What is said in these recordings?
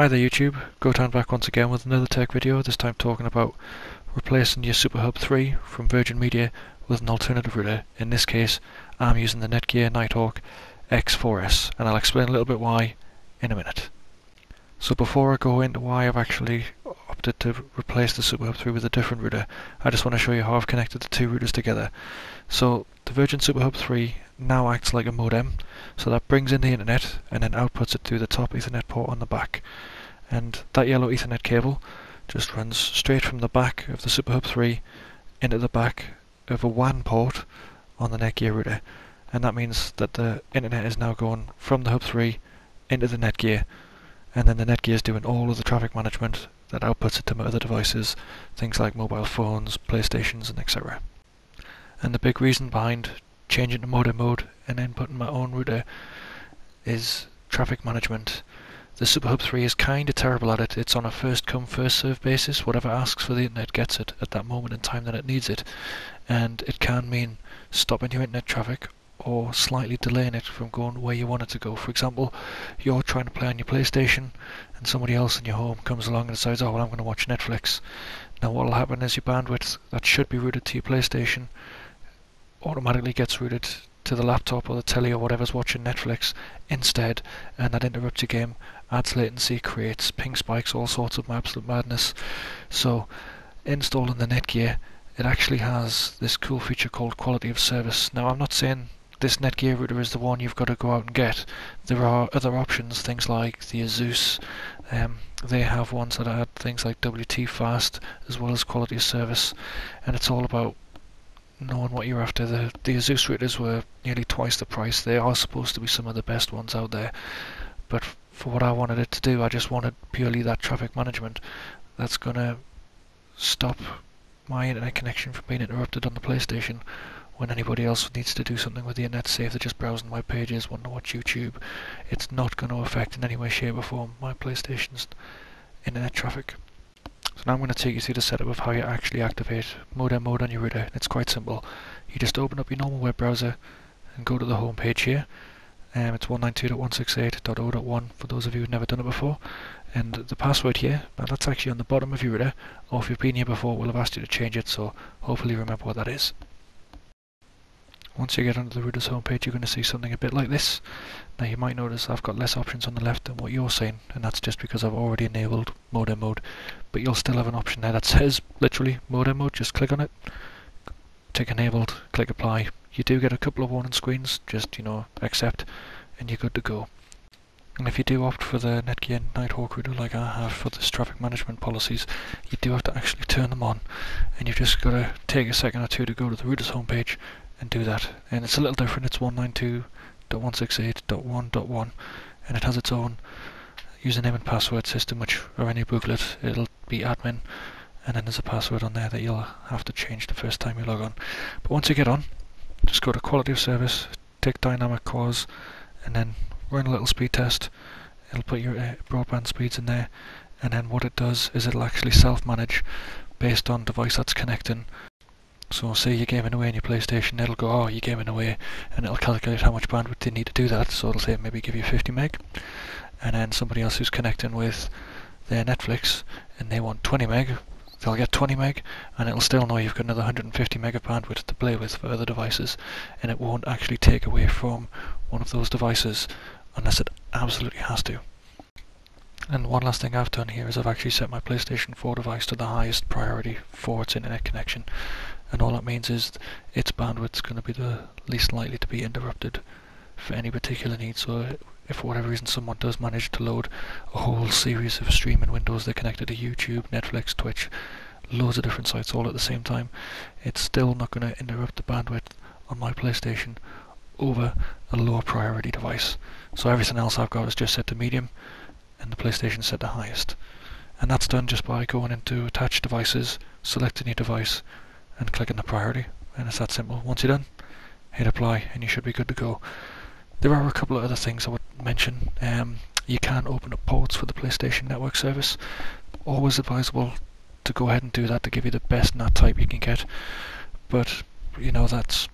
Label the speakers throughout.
Speaker 1: Hi there YouTube, Goatan back once again with another tech video, this time talking about replacing your SuperHub 3 from Virgin Media with an alternative router. In this case, I'm using the Netgear Nighthawk X4S, and I'll explain a little bit why in a minute. So before I go into why I've actually opted to replace the SuperHub 3 with a different router, I just want to show you how I've connected the two routers together. So the Virgin SuperHub 3 now acts like a modem, so that brings in the internet and then outputs it through the top Ethernet port on the back. And that yellow Ethernet cable just runs straight from the back of the SuperHub 3 into the back of a WAN port on the Netgear router. And that means that the internet is now going from the Hub 3 into the Netgear, and then the Netgear is doing all of the traffic management that outputs it to my other devices, things like mobile phones, PlayStations, and etc. And the big reason behind changing to modem mode and then putting my own router is traffic management. The SuperHub 3 is kinda terrible at it. It's on a first come first serve basis. Whatever asks for the internet gets it at that moment in time that it needs it. And it can mean stopping your internet traffic or slightly delaying it from going where you want it to go. For example, you're trying to play on your PlayStation and somebody else in your home comes along and decides, oh well I'm going to watch Netflix. Now what will happen is your bandwidth that should be routed to your PlayStation automatically gets routed to the laptop or the telly or whatever's watching Netflix instead, and that interrupts your game, adds latency, creates ping spikes, all sorts of absolute madness. So, installing the Netgear, it actually has this cool feature called quality of service. Now, I'm not saying this Netgear router is the one you've got to go out and get. There are other options, things like the Asus. Um, they have ones that add things like WTFast as well as quality of service, and it's all about knowing what you're after. The, the routers were nearly twice the price. They are supposed to be some of the best ones out there. But for what I wanted it to do, I just wanted purely that traffic management that's going to stop my internet connection from being interrupted on the PlayStation when anybody else needs to do something with the internet, say if they're just browsing my pages, want to watch YouTube. It's not going to affect in any way, shape or form my PlayStation's internet traffic. So now I'm going to take you through the setup of how you actually activate modem mode on your router. It's quite simple. You just open up your normal web browser and go to the home page here. Um, it's 192.168.0.1 for those of you who've never done it before. And the password here, now that's actually on the bottom of your router, or if you've been here before, we'll have asked you to change it, so hopefully you remember what that is. Once you get onto the router's homepage, you're going to see something a bit like this. Now you might notice I've got less options on the left than what you're seeing, and that's just because I've already enabled modem mode. But you'll still have an option there that says, literally, mode, just click on it, tick enabled, click apply. You do get a couple of warning screens, just, you know, accept, and you're good to go. And if you do opt for the Netgear Nighthawk router like I have for this traffic management policies, you do have to actually turn them on, and you've just got to take a second or two to go to the router's homepage and do that. And it's a little different. It's 192.168.1.1 and it has its own username and password system which are in your booklet. It'll be admin and then there's a password on there that you'll have to change the first time you log on. But once you get on, just go to quality of service, tick dynamic QoS and then run a little speed test. It'll put your uh, broadband speeds in there and then what it does is it'll actually self-manage based on device that's connecting so say you're gaming away on your PlayStation, it'll go, oh, you're gaming away, and it'll calculate how much bandwidth you need to do that. So it'll say maybe give you 50 meg, and then somebody else who's connecting with their Netflix and they want 20 meg, they'll get 20 meg, and it'll still know you've got another 150 meg of bandwidth to play with for other devices, and it won't actually take away from one of those devices unless it absolutely has to. And one last thing I've done here is I've actually set my PlayStation 4 device to the highest priority for its internet connection and all that means is its bandwidth is going to be the least likely to be interrupted for any particular need. So if for whatever reason someone does manage to load a whole series of streaming windows, they're connected to YouTube, Netflix, Twitch, loads of different sites all at the same time, it's still not going to interrupt the bandwidth on my PlayStation over a lower priority device. So everything else I've got is just set to medium and the PlayStation set to highest. And that's done just by going into attached devices, selecting your device, and clicking the priority and it's that simple. Once you're done, hit apply and you should be good to go. There are a couple of other things I would mention. Um, you can open up ports for the PlayStation Network service. Always advisable to go ahead and do that to give you the best NAT type you can get. But you know that's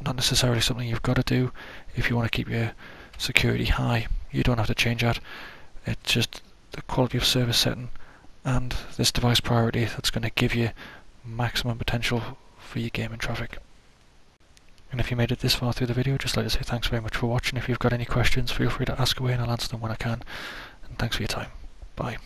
Speaker 1: not necessarily something you've got to do if you want to keep your security high. You don't have to change that. It's just the quality of service setting and this device priority that's going to give you maximum potential for your gaming traffic. And if you made it this far through the video, just like to say thanks very much for watching. If you've got any questions, feel free to ask away and I'll answer them when I can. And thanks for your time. Bye.